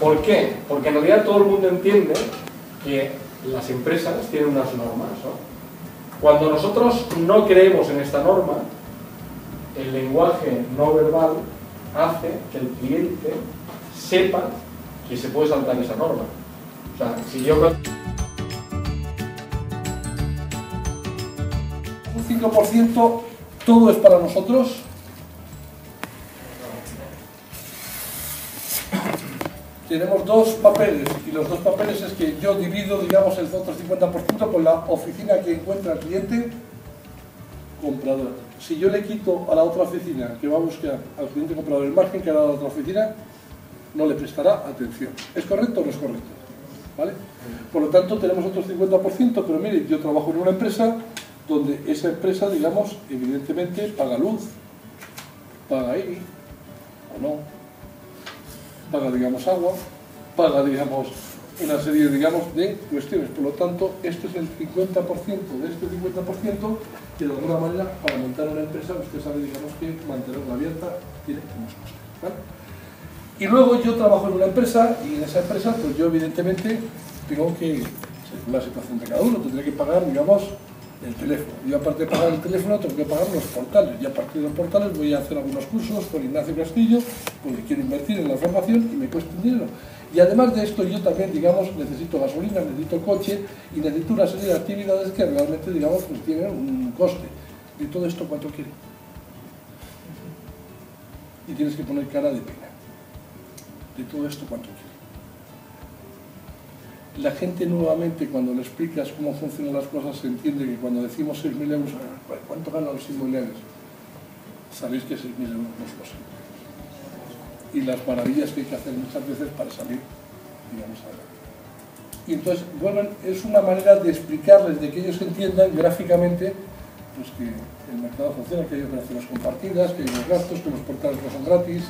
¿Por qué? Porque en realidad todo el mundo entiende que las empresas tienen unas normas. Cuando nosotros no creemos en esta norma, el lenguaje no verbal hace que el cliente sepa que se puede saltar esa norma. O sea, si yo... Un 5% todo es para nosotros. Tenemos dos papeles y los dos papeles es que yo divido, digamos, el otro 50% con la oficina que encuentra el cliente comprador. Si yo le quito a la otra oficina que va a buscar al cliente comprador el margen que ha dado la otra oficina, no le prestará atención. ¿Es correcto o no es correcto? ¿Vale? Por lo tanto, tenemos otro 50%, pero mire, yo trabajo en una empresa donde esa empresa, digamos, evidentemente paga luz, paga IBI, o no, paga, digamos, agua, paga, digamos, una serie, digamos, de cuestiones. Por lo tanto, este es el 50% de este 50% que de alguna manera, para montar una empresa, usted sabe, digamos, que mantenerla abierta tiene unos costes. ¿vale? Y luego yo trabajo en una empresa y en esa empresa, pues yo evidentemente tengo que, según la situación de cada uno, tendré que pagar, digamos, el teléfono. Yo aparte de pagar el teléfono tengo que pagar los portales y a partir de los portales voy a hacer algunos cursos con Ignacio Castillo porque quiero invertir en la formación y me cuesta dinero. Y además de esto yo también, digamos, necesito gasolina, necesito coche y necesito una serie de actividades que realmente, digamos, pues tienen un coste. ¿De todo esto cuánto quiere? Y tienes que poner cara de pena. ¿De todo esto cuánto quiere? La gente nuevamente cuando le explicas cómo funcionan las cosas se entiende que cuando decimos 6.000 euros, ¿cuánto ganan los inmobiliarios? Sabéis que 6.000 euros no es posible. Y las maravillas que hay que hacer muchas veces para salir, digamos, adelante. Y entonces, vuelven, es una manera de explicarles, de que ellos entiendan gráficamente pues que el mercado funciona, que hay operaciones compartidas, que hay los gastos, que los portales no son gratis.